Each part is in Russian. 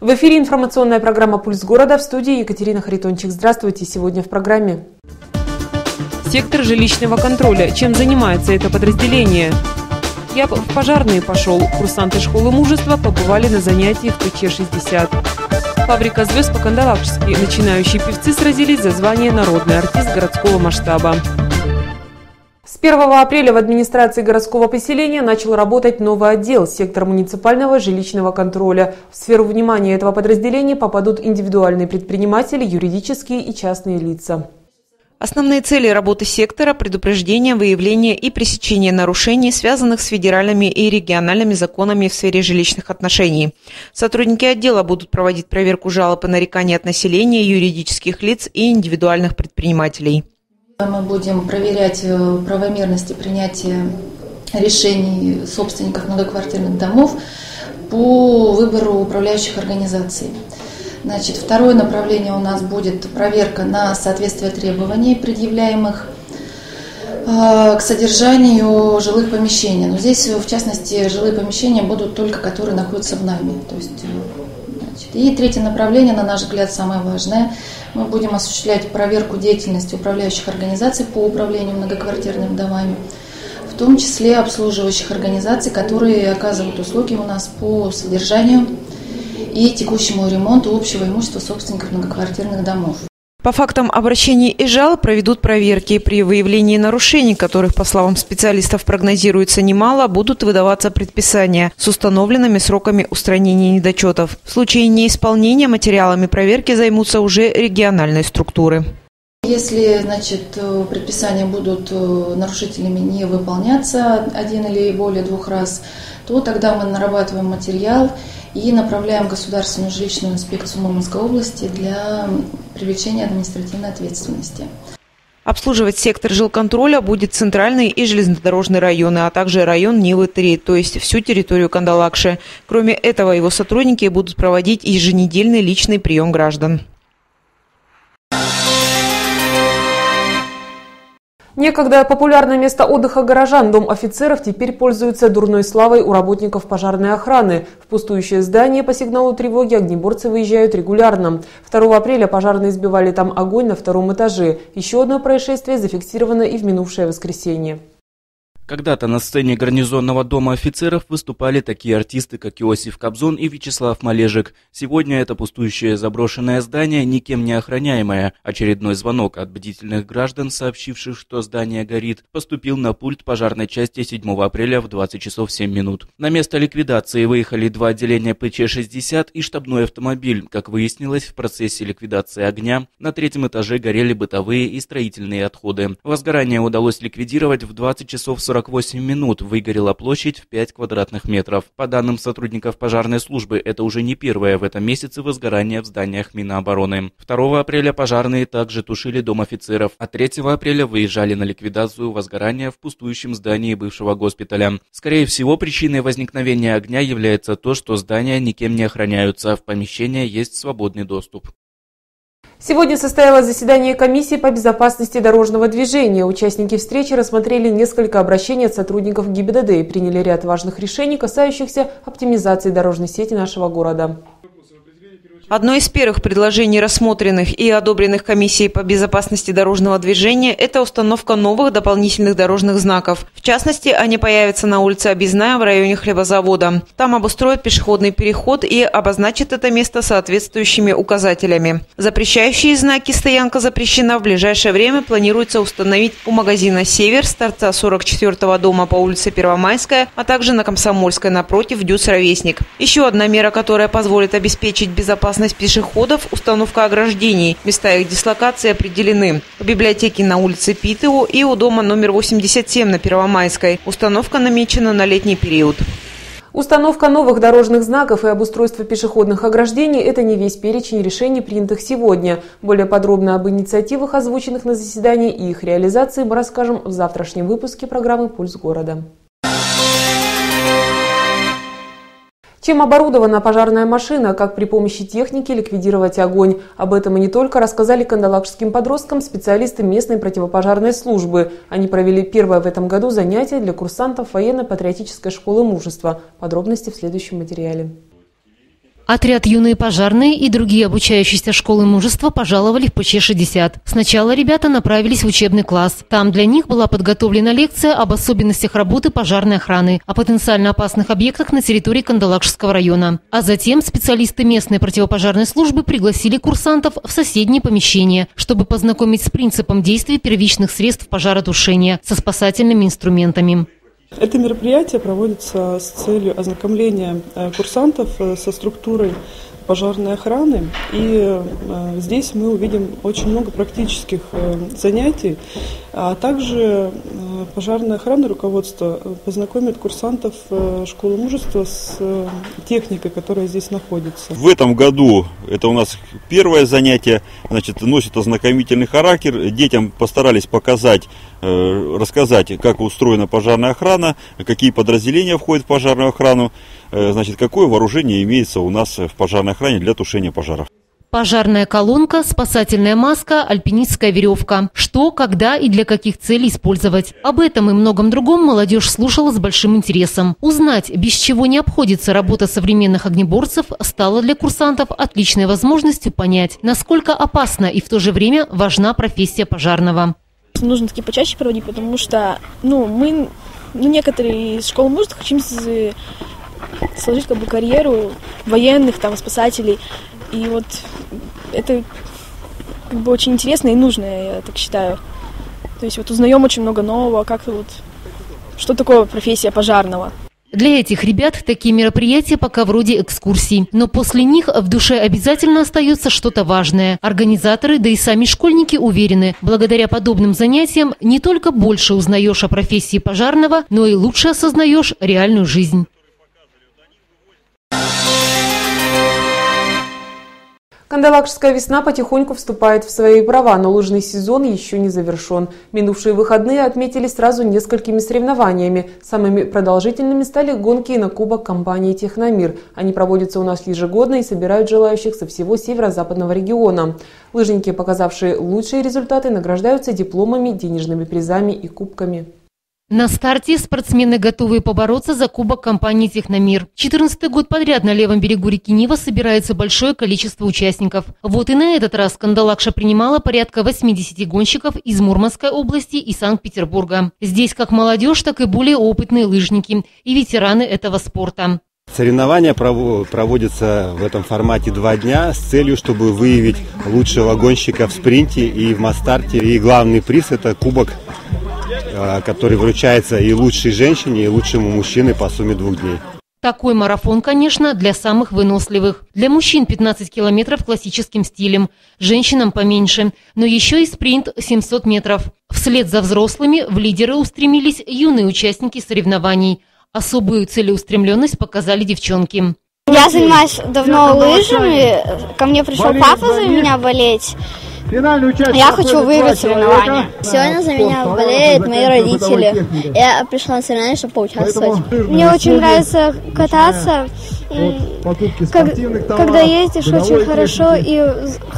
В эфире информационная программа «Пульс города» в студии Екатерина Харитончик. Здравствуйте. Сегодня в программе. Сектор жилищного контроля. Чем занимается это подразделение? Я в пожарные пошел. Курсанты школы мужества побывали на занятиях ПЧ-60. Фабрика звезд по-кандалакшски. Начинающие певцы сразились за звание «Народный артист городского масштаба». С 1 апреля в администрации городского поселения начал работать новый отдел – сектор муниципального жилищного контроля. В сферу внимания этого подразделения попадут индивидуальные предприниматели, юридические и частные лица. Основные цели работы сектора – предупреждение, выявление и пресечение нарушений, связанных с федеральными и региональными законами в сфере жилищных отношений. Сотрудники отдела будут проводить проверку жалоб и нареканий от населения, юридических лиц и индивидуальных предпринимателей. Мы будем проверять э, правомерности принятия решений собственников многоквартирных домов по выбору управляющих организаций. Значит, второе направление у нас будет проверка на соответствие требований, предъявляемых э, к содержанию жилых помещений. Но здесь, в частности, жилые помещения будут только, которые находятся в найме. То есть, э, значит, и третье направление, на наш взгляд, самое важное – мы будем осуществлять проверку деятельности управляющих организаций по управлению многоквартирными домами, в том числе обслуживающих организаций, которые оказывают услуги у нас по содержанию и текущему ремонту общего имущества собственников многоквартирных домов. По фактам обращений и жалоб проведут проверки. При выявлении нарушений, которых, по словам специалистов, прогнозируется немало, будут выдаваться предписания с установленными сроками устранения недочетов. В случае неисполнения материалами проверки займутся уже региональные структуры. Если значит, предписания будут э, нарушителями не выполняться один или более двух раз, то тогда мы нарабатываем материал и направляем Государственную жилищную инспекцию Мурманской области для привлечения административной ответственности. Обслуживать сектор жилконтроля будет центральный и железнодорожный районы, а также район Нивы-3, то есть всю территорию Кандалакши. Кроме этого, его сотрудники будут проводить еженедельный личный прием граждан. Некогда популярное место отдыха горожан, дом офицеров, теперь пользуется дурной славой у работников пожарной охраны. В пустующее здание по сигналу тревоги огнеборцы выезжают регулярно. 2 апреля пожарные избивали там огонь на втором этаже. Еще одно происшествие зафиксировано и в минувшее воскресенье. Когда-то на сцене гарнизонного дома офицеров выступали такие артисты, как Иосиф Кобзон и Вячеслав Малежик. Сегодня это пустующее заброшенное здание, никем не охраняемое. Очередной звонок от бдительных граждан, сообщивших, что здание горит, поступил на пульт пожарной части 7 апреля в 20 часов 7 минут. На место ликвидации выехали два отделения ПЧ-60 и штабной автомобиль. Как выяснилось, в процессе ликвидации огня на третьем этаже горели бытовые и строительные отходы. Возгорание удалось ликвидировать в 20 часов 40 48 минут выгорела площадь в 5 квадратных метров. По данным сотрудников пожарной службы, это уже не первое в этом месяце возгорание в зданиях Минобороны. 2 апреля пожарные также тушили дом офицеров, а 3 апреля выезжали на ликвидацию возгорания в пустующем здании бывшего госпиталя. Скорее всего, причиной возникновения огня является то, что здания никем не охраняются, в помещение есть свободный доступ. Сегодня состоялось заседание комиссии по безопасности дорожного движения. Участники встречи рассмотрели несколько обращений от сотрудников ГИБДД и приняли ряд важных решений, касающихся оптимизации дорожной сети нашего города. Одно из первых предложений, рассмотренных и одобренных комиссией по безопасности дорожного движения, это установка новых дополнительных дорожных знаков. В частности, они появятся на улице Обезная в районе хлебозавода. Там обустроят пешеходный переход и обозначат это место соответствующими указателями. Запрещающие знаки «Стоянка запрещена» в ближайшее время планируется установить у магазина «Север» с торца 44-го дома по улице Первомайская, а также на Комсомольской напротив «Дюс Ровесник». Еще одна мера, которая позволит обеспечить безопасность безопасность пешеходов, установка ограждений. Места их дислокации определены. В библиотеке на улице Питео и у дома номер 87 на Первомайской. Установка намечена на летний период. Установка новых дорожных знаков и обустройство пешеходных ограждений – это не весь перечень решений, принятых сегодня. Более подробно об инициативах, озвученных на заседании и их реализации мы расскажем в завтрашнем выпуске программы «Пульс города». Чем оборудована пожарная машина, как при помощи техники ликвидировать огонь. Об этом и не только рассказали кандалакшским подросткам специалисты местной противопожарной службы. Они провели первое в этом году занятие для курсантов военно-патриотической школы мужества. Подробности в следующем материале. Отряд «Юные пожарные» и другие обучающиеся школы мужества пожаловали в ПЧ-60. Сначала ребята направились в учебный класс. Там для них была подготовлена лекция об особенностях работы пожарной охраны, о потенциально опасных объектах на территории Кандалакшского района. А затем специалисты местной противопожарной службы пригласили курсантов в соседнее помещение, чтобы познакомить с принципом действия первичных средств пожаротушения со спасательными инструментами. Это мероприятие проводится с целью ознакомления э, курсантов э, со структурой пожарной охраны. И э, здесь мы увидим очень много практических э, занятий, а также э, пожарная охрана руководство познакомит курсантов школы мужества с техникой, которая здесь находится. В этом году это у нас первое занятие, значит, носит ознакомительный характер. Детям постарались показать, рассказать, как устроена пожарная охрана, какие подразделения входят в пожарную охрану, значит, какое вооружение имеется у нас в пожарной охране для тушения пожаров. Пожарная колонка, спасательная маска, альпинистская веревка. Что, когда и для каких целей использовать. Об этом и многом другом молодежь слушала с большим интересом. Узнать, без чего не обходится работа современных огнеборцев, стало для курсантов отличной возможностью понять, насколько опасна и в то же время важна профессия пожарного. Нужно такие почаще проводить, потому что, ну, мы, ну, некоторые из школы мужества хотим с- сложить как бы карьеру военных, там, спасателей. И вот это как бы очень интересно и нужно, я так считаю. То есть вот узнаем очень много нового, как вот, что такое профессия пожарного. Для этих ребят такие мероприятия пока вроде экскурсий. Но после них в душе обязательно остается что-то важное. Организаторы, да и сами школьники уверены, благодаря подобным занятиям не только больше узнаешь о профессии пожарного, но и лучше осознаешь реальную жизнь. Кандалакшская весна потихоньку вступает в свои права, но лыжный сезон еще не завершен. Минувшие выходные отметили сразу несколькими соревнованиями. Самыми продолжительными стали гонки на кубок компании «Техномир». Они проводятся у нас ежегодно и собирают желающих со всего северо-западного региона. Лыжники, показавшие лучшие результаты, награждаются дипломами, денежными призами и кубками. На старте спортсмены готовы побороться за кубок компании «Техномир». 14 год подряд на левом берегу реки Нива собирается большое количество участников. Вот и на этот раз Кандалакша принимала порядка 80 гонщиков из Мурманской области и Санкт-Петербурга. Здесь как молодежь, так и более опытные лыжники и ветераны этого спорта. Соревнования прово- проводятся в этом формате два дня с целью, чтобы выявить лучшего гонщика в спринте и в мастарте. И главный приз – это кубок, который вручается и лучшей женщине, и лучшему мужчине по сумме двух дней. Такой марафон, конечно, для самых выносливых. Для мужчин 15 километров классическим стилем, женщинам поменьше, но еще и спринт 700 метров. Вслед за взрослыми в лидеры устремились юные участники соревнований. Особую целеустремленность показали девчонки. Я занимаюсь давно лыжами. Ко мне пришел папа за меня болеть. Я хочу выиграть соревнования. Сегодня за меня болеют мои родители. Я пришла на соревнования, чтобы поучаствовать. Мне очень нравится кататься. Как- когда ездишь очень хорошо и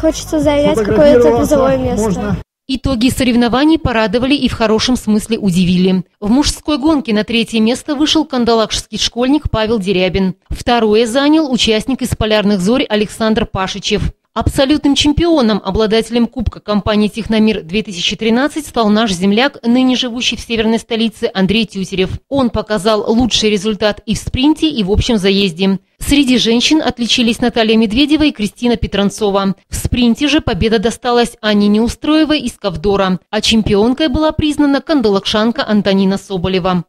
хочется занять какое-то призовое место. Итоги соревнований порадовали и в хорошем смысле удивили. В мужской гонке на третье место вышел кандалакшский школьник Павел Дерябин. Второе занял участник из «Полярных зорь» Александр Пашичев. Абсолютным чемпионом, обладателем Кубка компании «Техномир-2013» стал наш земляк, ныне живущий в северной столице Андрей Тютерев. Он показал лучший результат и в спринте, и в общем заезде. Среди женщин отличились Наталья Медведева и Кристина Петранцова. В спринте же победа досталась Анне Неустроевой из Ковдора, а чемпионкой была признана кандалакшанка Антонина Соболева.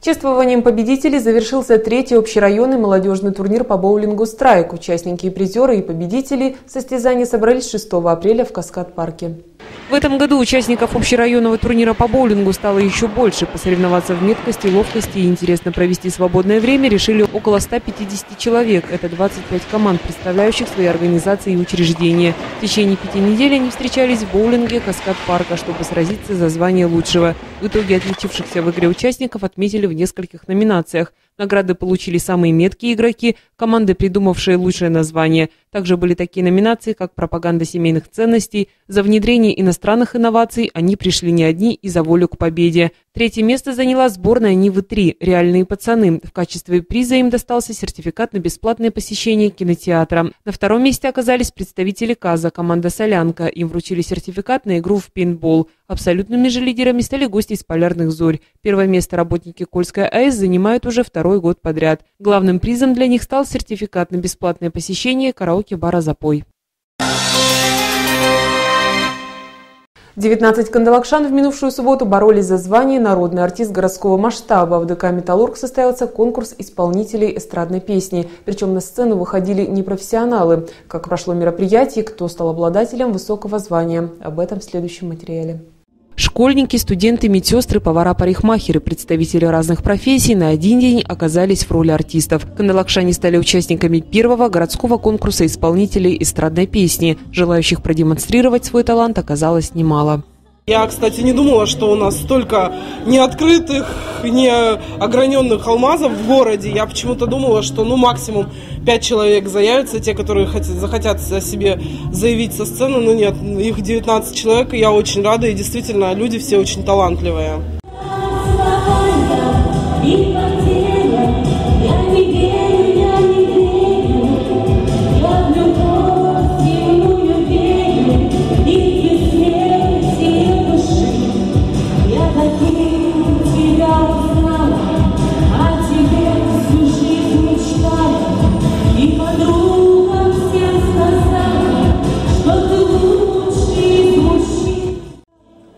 Чествованием победителей завершился третий общерайонный молодежный турнир по боулингу «Страйк». Участники и призеры и победители состязаний собрались 6 апреля в Каскад-парке. В этом году участников общерайонного турнира по боулингу стало еще больше. Посоревноваться в меткости, ловкости и интересно провести свободное время решили около 150 человек. Это 25 команд, представляющих свои организации и учреждения. В течение пяти недель они встречались в боулинге «Каскад парка», чтобы сразиться за звание лучшего. В итоге отличившихся в игре участников отметили в нескольких номинациях. Награды получили самые меткие игроки, команды, придумавшие лучшее название. Также были такие номинации, как пропаганда семейных ценностей. За внедрение иностранных инноваций они пришли не одни и за волю к победе. Третье место заняла сборная Нивы-3 «Реальные пацаны». В качестве приза им достался сертификат на бесплатное посещение кинотеатра. На втором месте оказались представители КАЗа, команда «Солянка». Им вручили сертификат на игру в пейнтбол. Абсолютными же лидерами стали гости из «Полярных зорь». Первое место работники Кольской АЭС занимают уже второй год подряд. Главным призом для них стал сертификат на бесплатное посещение караоке-бара «Запой». 19 кандалакшан в минувшую субботу боролись за звание «Народный артист городского масштаба». В ДК «Металлург» состоялся конкурс исполнителей эстрадной песни. Причем на сцену выходили непрофессионалы. Как прошло мероприятие, кто стал обладателем высокого звания. Об этом в следующем материале. Школьники, студенты, медсестры, повара, парикмахеры, представители разных профессий на один день оказались в роли артистов. Кандалакшане стали участниками первого городского конкурса исполнителей эстрадной песни. Желающих продемонстрировать свой талант оказалось немало. Я, кстати, не думала, что у нас столько неоткрытых, неограненных алмазов в городе. Я почему-то думала, что ну максимум пять человек заявятся, те, которые хотят, захотят о себе заявить со сцены. Но нет, их 19 человек, и я очень рада, и действительно люди все очень талантливые.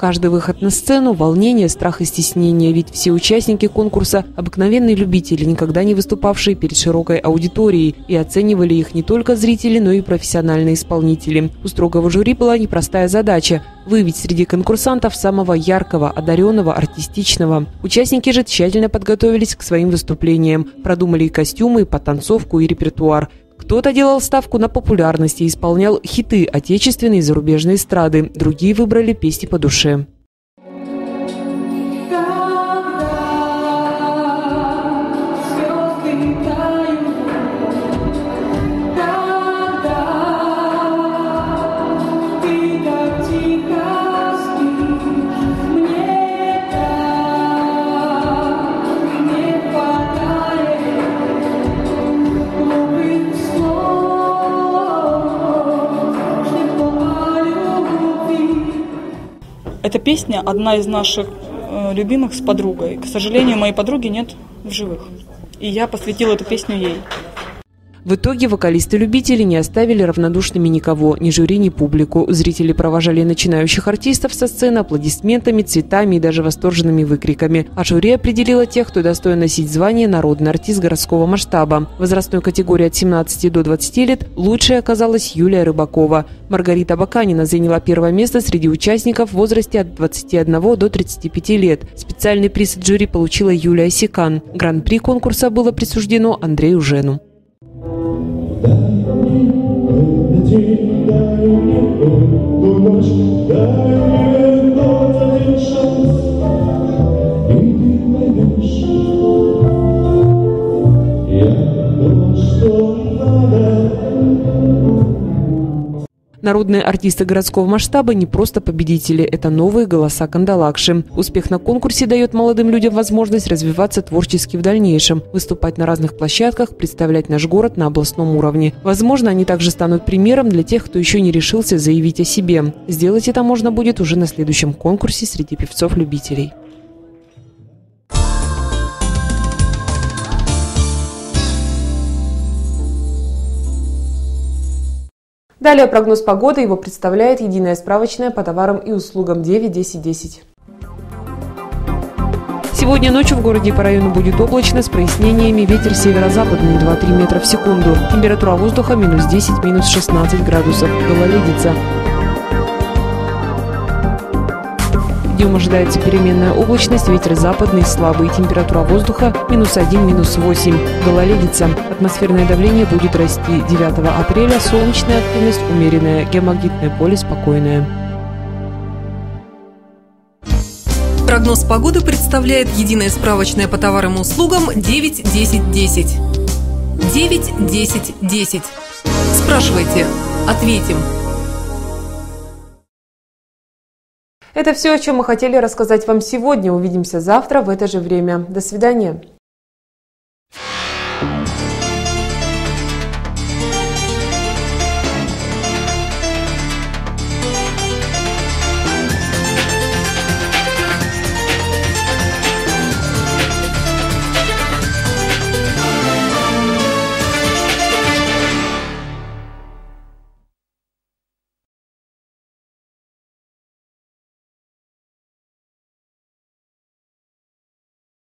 Каждый выход на сцену – волнение, страх и стеснение, ведь все участники конкурса – обыкновенные любители, никогда не выступавшие перед широкой аудиторией, и оценивали их не только зрители, но и профессиональные исполнители. У строгого жюри была непростая задача – выявить среди конкурсантов самого яркого, одаренного, артистичного. Участники же тщательно подготовились к своим выступлениям, продумали и костюмы, и потанцовку, и репертуар – кто-то делал ставку на популярность и исполнял хиты отечественной и зарубежной эстрады, другие выбрали песни по душе. Эта песня одна из наших э, любимых с подругой. К сожалению, моей подруги нет в живых. И я посвятила эту песню ей. В итоге вокалисты-любители не оставили равнодушными никого, ни жюри, ни публику. Зрители провожали начинающих артистов со сцены аплодисментами, цветами и даже восторженными выкриками. А жюри определило тех, кто достоин носить звание «Народный артист городского масштаба». В возрастной категории от 17 до 20 лет лучшей оказалась Юлия Рыбакова. Маргарита Баканина заняла первое место среди участников в возрасте от 21 до 35 лет. Специальный приз от жюри получила Юлия Сикан. Гран-при конкурса было присуждено Андрею Жену. День, дай мне одну ночь, дай мне Народные артисты городского масштаба не просто победители, это новые голоса Кандалакши. Успех на конкурсе дает молодым людям возможность развиваться творчески в дальнейшем, выступать на разных площадках, представлять наш город на областном уровне. Возможно, они также станут примером для тех, кто еще не решился заявить о себе. Сделать это можно будет уже на следующем конкурсе среди певцов-любителей. Далее прогноз погоды. Его представляет единая справочная по товарам и услугам 9.10.10. Сегодня ночью в городе по району будет облачно с прояснениями. Ветер северо-западный 2-3 метра в секунду. Температура воздуха минус 10, минус 16 градусов. Гололедица. Днем ожидается переменная облачность, ветер западный, слабый, температура воздуха минус 1, минус 8. Гололедица. Атмосферное давление будет расти 9 апреля, солнечная активность умеренная, геомагнитное поле спокойное. Прогноз погоды представляет единая справочная по товарам и услугам 9 10 10. 9 10 10. Спрашивайте, ответим. Это все, о чем мы хотели рассказать вам сегодня. Увидимся завтра в это же время. До свидания.